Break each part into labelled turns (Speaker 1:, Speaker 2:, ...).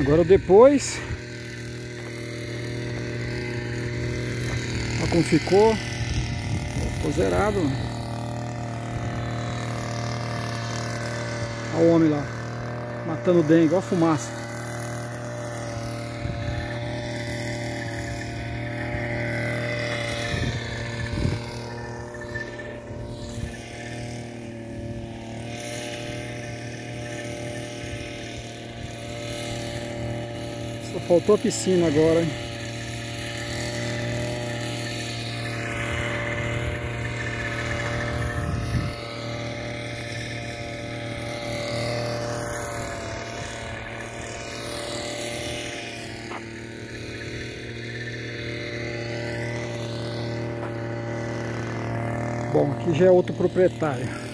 Speaker 1: Agora depois. Olha como ficou. Ficou zerado. Olha o homem lá. Matando dengue, olha a fumaça. Só faltou a piscina agora? Bom, aqui já é outro proprietário.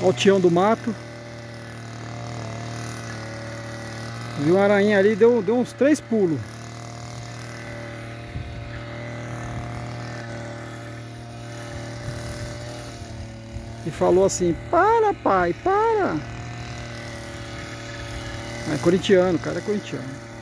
Speaker 1: Olha o tião do mato. Viu uma aranha ali, deu, deu uns três pulos. E falou assim, para pai, para. É corintiano, cara é corintiano.